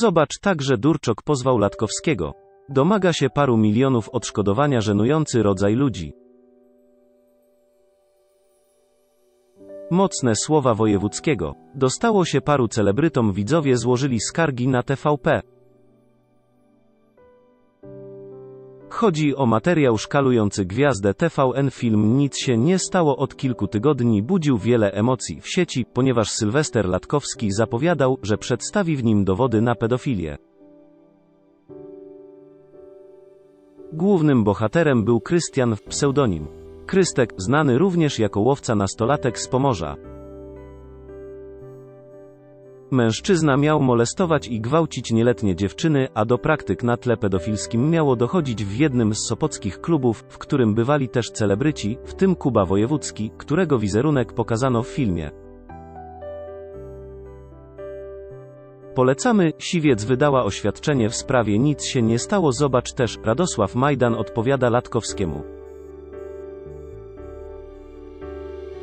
Zobacz także Durczok pozwał Latkowskiego. Domaga się paru milionów odszkodowania żenujący rodzaj ludzi. Mocne słowa wojewódzkiego. Dostało się paru celebrytom widzowie złożyli skargi na TVP. Chodzi o materiał szkalujący gwiazdę TVN film Nic się nie stało od kilku tygodni budził wiele emocji w sieci, ponieważ Sylwester Latkowski zapowiadał, że przedstawi w nim dowody na pedofilię. Głównym bohaterem był Krystian w pseudonim. Krystek, znany również jako łowca nastolatek z Pomorza. Mężczyzna miał molestować i gwałcić nieletnie dziewczyny, a do praktyk na tle pedofilskim miało dochodzić w jednym z sopockich klubów, w którym bywali też celebryci, w tym Kuba Wojewódzki, którego wizerunek pokazano w filmie. Polecamy, Siwiec wydała oświadczenie w sprawie Nic się nie stało zobacz też, Radosław Majdan odpowiada Latkowskiemu.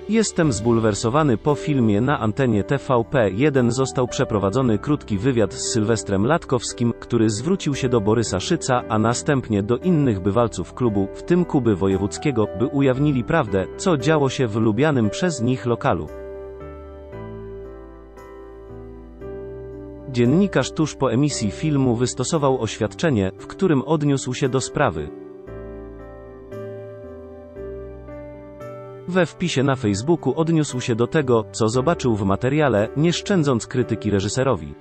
Jestem zbulwersowany po filmie na antenie TVP1 został przeprowadzony krótki wywiad z Sylwestrem Latkowskim, który zwrócił się do Borysa Szyca, a następnie do innych bywalców klubu, w tym Kuby Wojewódzkiego, by ujawnili prawdę, co działo się w lubianym przez nich lokalu. Dziennikarz tuż po emisji filmu wystosował oświadczenie, w którym odniósł się do sprawy. We wpisie na Facebooku odniósł się do tego, co zobaczył w materiale, nie szczędząc krytyki reżyserowi.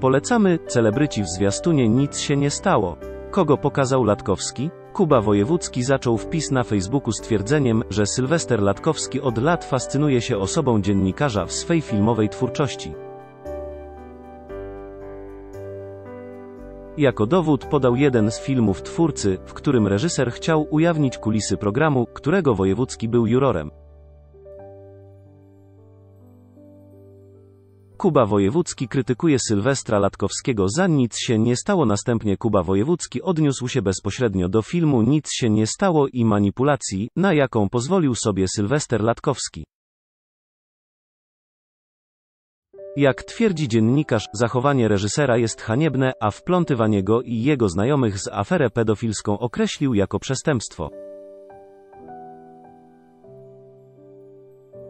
Polecamy, celebryci w zwiastunie nic się nie stało. Kogo pokazał Latkowski? Kuba Wojewódzki zaczął wpis na Facebooku z twierdzeniem, że Sylwester Latkowski od lat fascynuje się osobą dziennikarza w swej filmowej twórczości. Jako dowód podał jeden z filmów twórcy, w którym reżyser chciał ujawnić kulisy programu, którego Wojewódzki był jurorem. Kuba Wojewódzki krytykuje Sylwestra Latkowskiego za nic się nie stało. Następnie Kuba Wojewódzki odniósł się bezpośrednio do filmu Nic się nie stało i manipulacji, na jaką pozwolił sobie Sylwester Latkowski. Jak twierdzi dziennikarz, zachowanie reżysera jest haniebne, a wplątywanie go i jego znajomych z aferę pedofilską określił jako przestępstwo.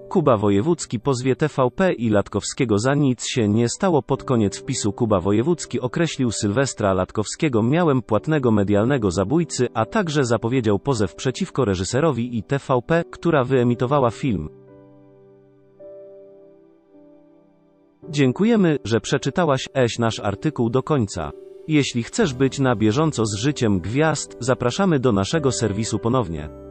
Kuba Wojewódzki pozwie TVP i Latkowskiego za nic się nie stało pod koniec wpisu Kuba Wojewódzki określił Sylwestra Latkowskiego miałem płatnego medialnego zabójcy, a także zapowiedział pozew przeciwko reżyserowi i TVP, która wyemitowała film. Dziękujemy, że przeczytałaś eś nasz artykuł do końca. Jeśli chcesz być na bieżąco z życiem gwiazd, zapraszamy do naszego serwisu ponownie.